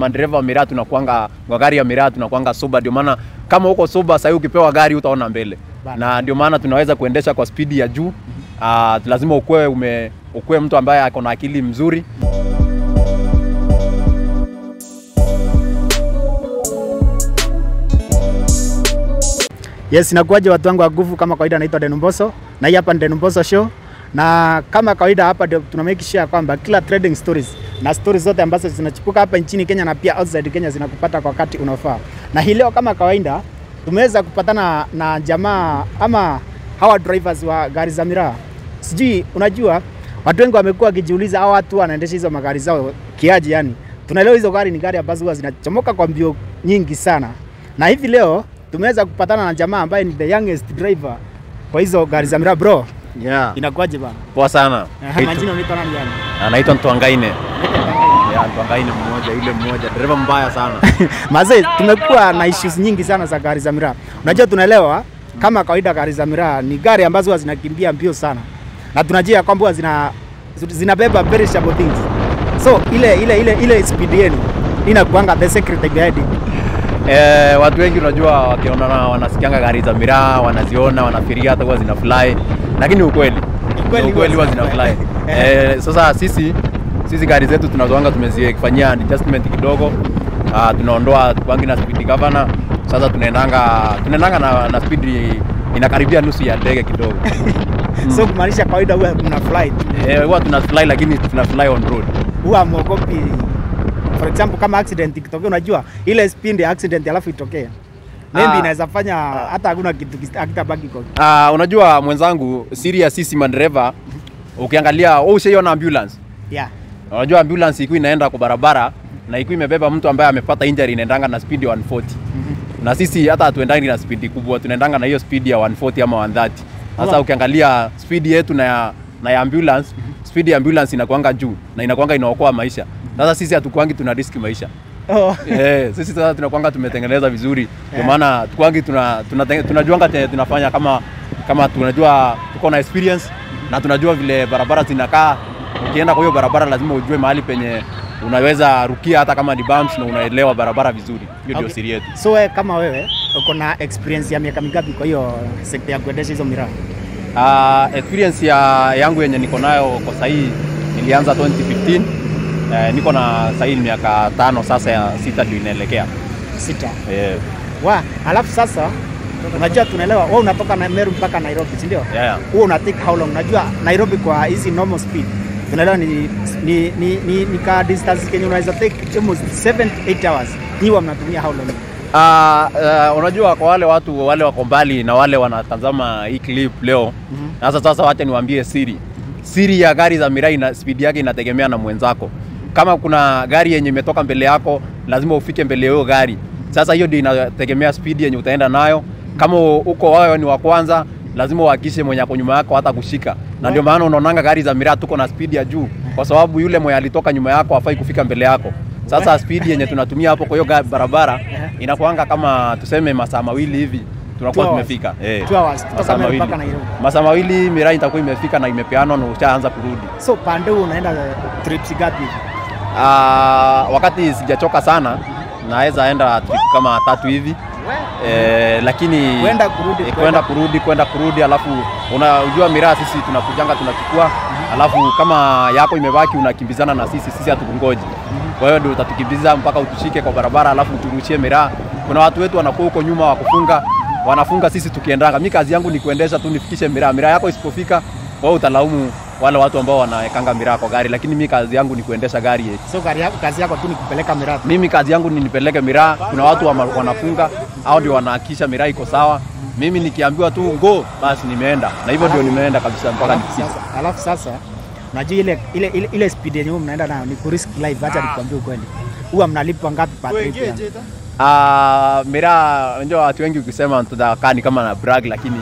madereva wa miraa tunakuanga kwa gari ya miraa tunakuanga suba ndio maana kama huko suba sasa ukipewa gari utaona mbele Bana. na ndio maana tunaweza kuendesha kwa spidi ya juu. Uh, lazima ukuwe ume ukuwe mtu ambaye ako na akili mzuri. Yes, inakuwaje watu wangu wa nguvu, kama kawaida naitwa Denumboso na hii hapa ni Denumboso Show, na kama kawaida hapa tuna make sure kwamba kila trading stories na stories zote ambazo zinachipuka hapa nchini Kenya na pia outside Kenya zinakupata kwa wakati unaofaa. Na hii leo kama kawaida tumeweza kupatana na jamaa ama hawa drivers wa gari za miraa. Sijui unajua watu wengi wamekuwa wakijiuliza hawa watu wanaendesha hizo magari zao kiaje yani. Tunaelewa hizo gari ni gari ambazo zinachomoka kwa mbio nyingi sana. Na hivi leo tumeweza kupatana na jamaa ambaye ni the youngest driver kwa hizo gari za miraa bro. Yeah. Inakuwaje bana? Poa sana. Aha, Majina unaitwa nani yani? Anaitwa Ntwangaine. Yeah, Ntwangaine mmoja, yule mmoja, dereva mbaya sana. Mazee, tumekuwa na issues nyingi sana za gari za miraa. Unajua tunaelewa kama kawaida gari za miraa ni gari ambazo huwa zinakimbia mbio sana. Na tunajua kwamba huwa zina zinabeba perishable things. So ile ile ile ile speed yenu inakuanga the secret behind it. Eh, watu wengi unajua wakiona na- wanasikianga gari za miraa, wanaziona, wanafiria hata huwa zina fly, lakini ukweli Ukweli ukweli huwa huwa zina zina fly. fly. Eh, sasa sisi sisi gari zetu tunazoanga tumezifanyia adjustment kidogo. Uh, tunaondoa tuangi na speed governor. Sasa tunaendanga tunaendanga na, na speed inakaribia nusu ya ndege kidogo. mm. So kumaanisha kawaida huwa mna fly. Eh, huwa tuna fly lakini tuna fly on road. Huwa mwogopi for example kama accident ikitokea, unajua ile speed accident alafu itokee maybe Ah. inaweza fanya hata hakuna kitu akitabaki hakitabaki kwa ah, unajua mwenzangu, siri ya sisi madereva ukiangalia, wewe ushaiona ambulance yeah. Unajua ambulance ikiwa inaenda kwa barabara na ikiwa imebeba mtu ambaye amepata injury inaendanga na speed ya 140. Na sisi hata hatuendangi na speed kubwa, tunaendanga na hiyo speed ya 140 ama 130. Sasa ukiangalia speed yetu na ya, na ya ambulance, speed ya ambulance inakuanga juu na inakuanga inaokoa maisha. Sasa sisi hatukuangi tuna risk maisha. Oh. Yeah, sisi sasa tunakuanga tumetengeneza vizuri. Ndio Yeah. maana tukwangi tuna tuna- tunajuanga tunafanya kama kama tunajua tuko na experience na tunajua vile barabara zinakaa. Ukienda kwa hiyo barabara lazima ujue mahali penye unaweza rukia hata kama ni bumps na unaelewa barabara vizuri. Hiyo ndio Okay. siri yetu. So we, kama wewe uko na experience ya miaka mingapi kwa hiyo sekta ya kuendesha hizo miraa? Uh, experience ya yangu yenye niko nayo kwa sahii nilianza 2015. Eh, niko na sahii miaka tano sasa ya sita ndio inaelekea. Sita. Yeah. Wa, alafu sasa unajua tunaelewa wewe unatoka na Meru mpaka Nairobi, si ndio? yeah, wewe Huo una take how long? Unajua Nairobi kwa hizi normal speed tunaelewa ni ni ni, ni, ni ka distance kenye unaweza take almost 7 8 hours. Hiyo mnatumia how long? Uh, uh, unajua kwa wale watu wale wako mbali na wale wanatazama hii clip leo mm -hmm. sasa sasa wacha niwaambie siri siri ya gari za miraa ina speed yake inategemea na mwenzako kama kuna gari yenye imetoka mbele yako lazima ufike mbele hiyo gari sasa hiyo ndio inategemea speed yenye utaenda nayo kama uko wewe ni wa kwanza lazima uhakishe mwenye ako nyuma yako hata kushika na ndio maana unaonanga gari za miraa tuko na speed ya juu kwa sababu yule mwenye alitoka nyuma yako hafai kufika mbele yako sasa speed yenye tunatumia hapo kwa hiyo barabara inakuanga kama tuseme masaa mawili hivi tunakuwa tumefika eh. Masaa mawili. Masaa mawili miraa itakuwa imefika na imepeanwa na ushaanza kurudi. So pande unaenda trips gapi? hivi? Ah, wakati sijachoka sana naweza enda trip kama tatu hivi eh, lakini Kwenda kurudi, eh, kwenda- kwenda kurudi kwenda kurudi, alafu unajua miraa sisi tunakujanga tunachukua, alafu kama yako imebaki unakimbizana na sisi, sisi hatukungoji. Kwa hiyo ndio utatukimbiza mpaka utushike kwa barabara, alafu uturushie miraa. Kuna watu wetu wanakuwa huko nyuma wakufunga, wanafunga sisi tukiendanga. Mi kazi yangu ni kuendesha tu nifikishe miraa. Miraa yako isipofika, wewe utalaumu wale watu ambao wanawekanga miraa kwa gari, lakini mi kazi yangu ni kuendesha gari yetu. So gari yako kazi yako tu ni kupeleka miraa. Mimi kazi yangu ni nipeleke miraa. Kuna watu wa wanafunga au ndio wanahakisha miraa iko sawa. Mimi nikiambiwa tu go, basi nimeenda, na hivyo ndio nimeenda kabisa mpaka nikifika. alafu sasa najua ile ile ile, ile speed yenye mnaenda nayo ni kurisk life, acha nikwambie ukweli. Huwa mnalipwa ngapi per trip? yani? Ah, miraa, unajua watu wengi ukisema tutakaa ni kama na brag, lakini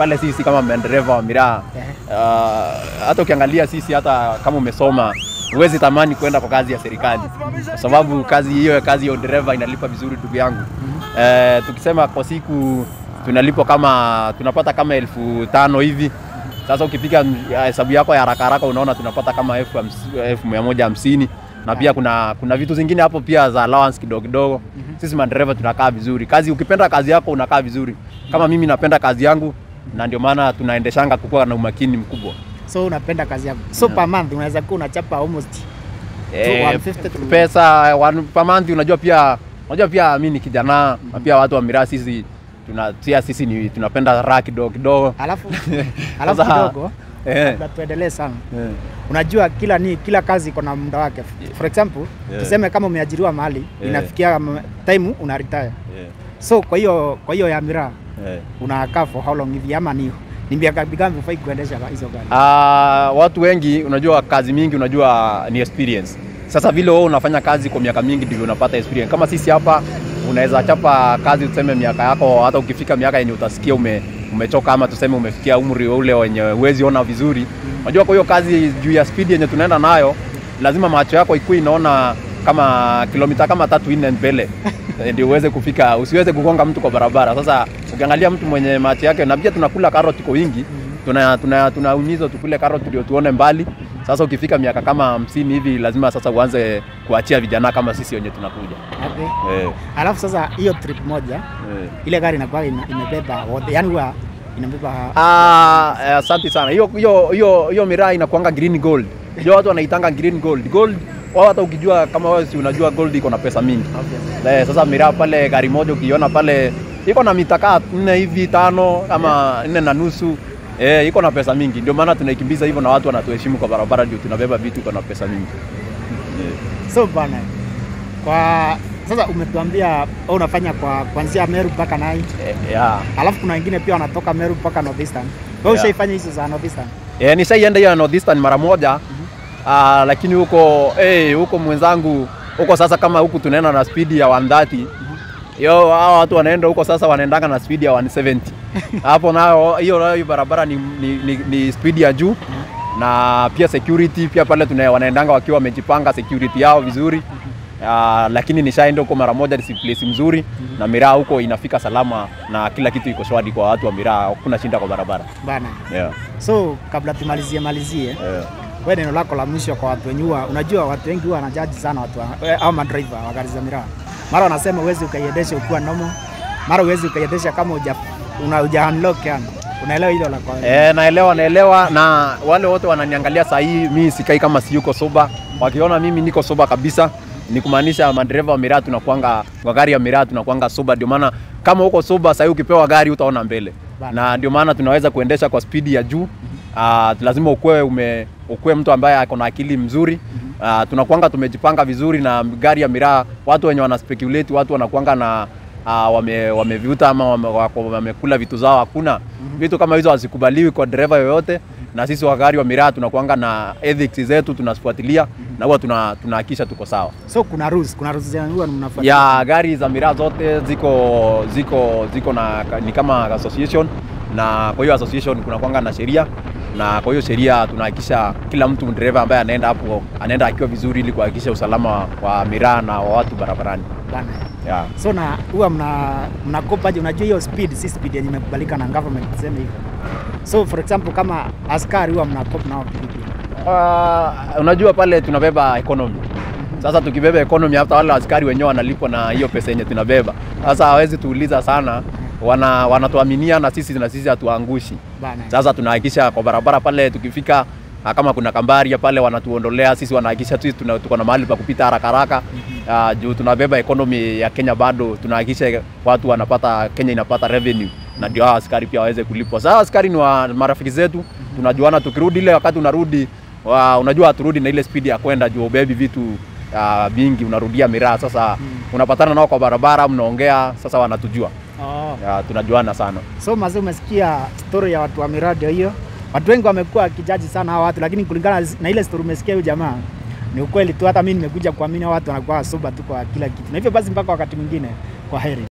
pale sisi kama madereva wa miraa hata uh, hata ukiangalia sisi hata kama umesoma huwezi tamani kwenda kwa kazi ya serikali kwa sababu kazi hiyo kazi ya dereva inalipa vizuri ndugu yangu uh, tukisema kwa siku tunalipwa kama tunapata kama elfu tano hivi Sasa ukipiga hesabu yako ya haraka haraka unaona tunapata kama elfu elfu mia moja hamsini na pia kuna kuna vitu zingine hapo pia za allowance kidogo kidogo. mm -hmm. Sisi madereva tunakaa vizuri. Kazi ukipenda kazi yako unakaa vizuri. Kama mimi napenda kazi yangu na ndio maana tunaendeshanga kukuwa na umakini mkubwa. So unapenda kazi yako. So yeah. per month unaweza kuwa unachapa almost Eh, 150 to- pesa one per month unajua pia unajua pia mimi ni kijana na pia watu wa miraa sisi tuna pia sisi ni tunapenda raha kidogo kidogo. alafu alafu kidogo Eh. tuendelee sana. Eh. Unajua kila ni kila kazi iko na muda wake. For example, Yeah. tuseme kama umeajiriwa mahali Yeah. inafikia time una retire. Eh. So kwa hiyo kwa hiyo ya miraa Eh. unakaa for how long hivi ama ni ni miaka mingapi ufai kuendesha hizo gari? Ah, watu wengi unajua kazi mingi unajua ni experience. Sasa vile wewe unafanya kazi kwa miaka mingi ndivyo unapata experience. Kama sisi hapa unaweza chapa kazi tuseme miaka yako hata ukifika miaka yenye utasikia ume, umechoka ama tuseme umefikia umri ule wenye huwezi ona vizuri. Unajua kwa hiyo kazi juu ya speed yenye tunaenda nayo lazima macho yako ikuwe inaona kama kilomita kama tatu nne mbele ndio uweze kufika, usiweze kugonga mtu kwa barabara. Sasa ukiangalia mtu mwenye macho yake, na pia tunakula karoti kwa wingi tuna tuna tunaumizwa tukule karoti ndio tuone mbali. Sasa ukifika miaka kama hamsini hivi lazima sasa uanze kuachia vijana kama sisi wenye tunakuja. Okay. Eh, Alafu sasa hiyo trip moja eh. ile gari inakuwa ime- imebeba wote, yani huwa inabeba Ah, eh, asante sana. Hiyo hiyo hiyo hiyo miraa inakuanga green gold. Ndio watu wanaitanga green gold. Gold wao hata ukijua kama wewe si unajua gold iko na pesa mingi. okay. Eh, sasa miraa pale gari moja ukiona pale iko na mitakaa nne hivi tano ama nne na nusu eh, iko na pesa mingi, ndio maana tunaikimbiza hivyo na watu wanatuheshimu kwa barabara, ndio tunabeba vitu iko na pesa mingi yeah. So bana, kwa sasa umetuambia wewe unafanya kwa kuanzia Meru mpaka Nai, Eh, yeah. alafu kuna wengine pia wanatoka Meru mpaka Northeastern. Wewe Yeah. ushaifanya hizo za Northeastern? Eh, nishaienda hiyo Northeastern mara moja ah, lakini huko eh, huko mwenzangu huko sasa, kama huku tunaenda na speed ya 130 yo hao watu wanaenda huko sasa wanaendanga na speed ya 170 hapo nayo hiyo nayo hiyo barabara ni, ni, ni, ni speed ya juu na pia security pia pale tuna wanaendanga wakiwa wamejipanga security yao vizuri Uh, lakini nishaenda huko mara moja, ni place mzuri mm -hmm. na miraa huko inafika salama na kila kitu iko shwari kwa watu wa miraa, hakuna shinda kwa barabara Bana. yeah. So kabla tumalizie malizie, Yeah. Wewe neno lako la mwisho kwa watu wenye huwa unajua watu wengi huwa wanajaji sana watu wa- eh, au madriver wa gari za miraa. Mara wanasema uwezi ukaiendesha ukiwa nomo, mara uwezi ukaiendesha kama uja una uja unlock yani. Unaelewa hilo la kwa E, naelewa naelewa, na wale wote wananiangalia saa hii, mimi sikai kama si yuko soba. Wakiona mimi niko soba kabisa, ni kumaanisha madereva wa miraa tunakuanga kwa gari ya miraa tunakuanga soba. Ndio maana kama uko soba saa hii ukipewa gari utaona mbele, na ndio maana tunaweza kuendesha kwa spidi ya juu. Uh, lazima ukue ume ukue mtu ambaye ako na akili mzuri. mm -hmm. Uh, tunakuanga tumejipanga vizuri na gari ya miraa. Watu wenye wana speculate, watu wanakuanga na uh, wame, wameviuta ama wame, wako- wamekula vitu zao. Hakuna mm -hmm. vitu kama hizo hazikubaliwi kwa dereva yoyote, na sisi wagari wa miraa tunakuanga na ethics zetu tunazifuatilia na huwa tuna tunahakisha tuko sawa. So kuna rules, kuna rules zenu huwa mnafuata. Ya gari za miraa zote ziko ziko ziko na ni kama association, na kwa hiyo association kuna kwanga na sheria, na kwa hiyo sheria tunahakikisha kila mtu dereva ambaye anaenda hapo anaenda akiwa vizuri, ili kuhakikisha usalama wa miraa na wa watu barabarani. Bana. Yeah. So na huwa mna mnakopaje? Unajua hiyo speed si speed yenye imekubalika na government tuseme hivyo. So for example kama askari huwa mnakop nao vipi? Uh, unajua pale tunabeba economy. Sasa tukibeba economy, hata wale askari wenyewe wanalipwa na hiyo pesa yenye tunabeba. Sasa hawezi tuuliza sana, wana wanatuaminia na sisi na sisi hatuangushi. Sasa tunahakikisha kwa barabara pale tukifika, ah, kama kuna kambari ya pale wanatuondolea sisi, wanahakikisha tu tuna- tuko na mahali pa kupita haraka haraka. mm -hmm. Uh, juu tunabeba economy ya Kenya, bado tunahakikisha watu wanapata, Kenya inapata revenue na ndio askari pia waweze kulipwa. Sasa askari ni wa marafiki zetu, tunajuana. Tukirudi ile wakati unarudi wa, unajua haturudi na ile speed ya kwenda juu ubebi vitu uh, vingi, unarudia miraa. Sasa mm. unapatana nao kwa barabara, mnaongea, sasa wanatujua. Oh. Ya, tunajuana sana. So mazee, umesikia story ya watu wa miradi hiyo. Watu wengi wamekuwa kijaji sana hao watu, lakini kulingana na ile story umesikia huyu jamaa, ni ukweli tu. Hata mimi nimekuja kuamini watu wanakuwa soba tu kwa kila kitu, na hivyo basi mpaka wakati mwingine, kwa heri.